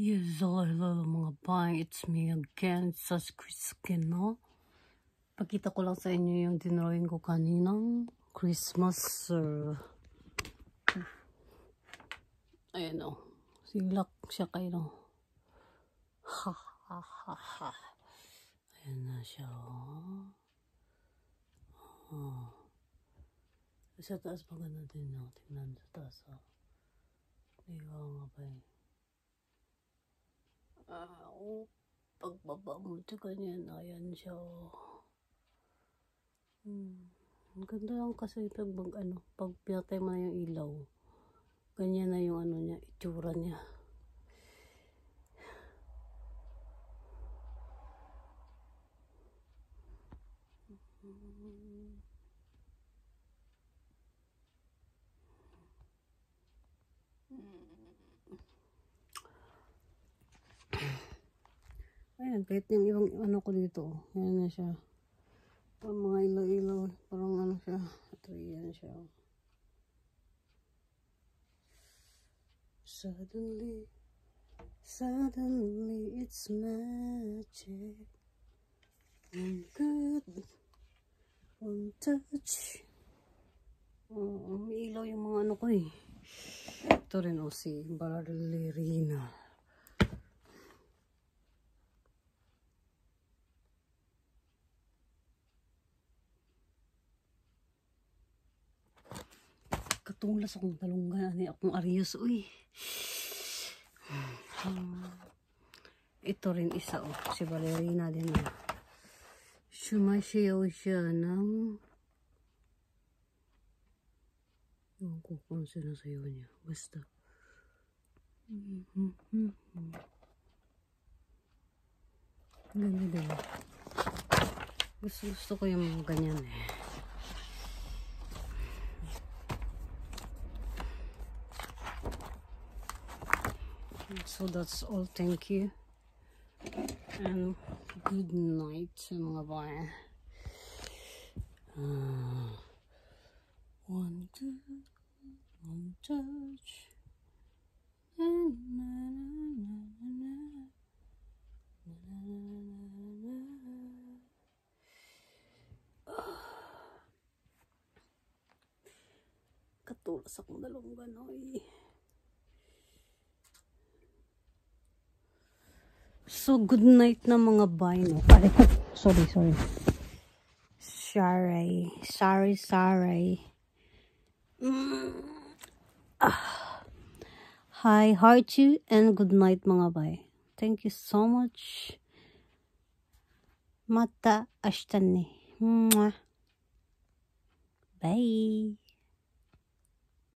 Yes, hello mga bay. It's me again, Sas Chriskin, no? Pakita ko lang sa inyo yung dinrawing ko kaninang Christmas. Uh, ayan o. Silak siya kayo? Ha, ha, ha, ha. Ayan na siya, oh. Oh. Sa taas maganda din, no? Tingnan sa taas, oh. Ikaw nga ba eh. Ah, oh, pagbaba mo sa kanya, ayan siya. Oh. Hmm. Ang ganda lang kasi pag, pag ano, pag pinatay mo na yung ilaw, ganyan na yung ano niya, itsura niya. Kahit yung ibang ano ko dito, ayan na siya. Parang mga ilaw-ilaw, parang ano siya. Ito, yan siya. Suddenly, suddenly it's magic. One good, one touch. Oh, may ilaw yung mga ano ko eh. Ito rin o oh, si Ballerina. Katunglas akong talunggan ani akong arios uy. Hmm. Ito rin isa oh, si Ballerina din oh. Sumasayaw siya ng Ewan ko kung sinasayaw niya. Basta. Mm -hmm. Ganda din. Gusto, gusto ko yung ganyan eh. So that's all. Thank you. And good night mga. Uh, one, two, one touch. Na, na, na, na, na, na, na, na, Katulas akong dalawang ganoy. So, good night na mga bino. Ay, sorry, sorry. Sorry. Sorry, sorry. Mm. Ah. Hi, heart you, and good night mga bay. Thank you so much. Mata ashtan ne. Bye.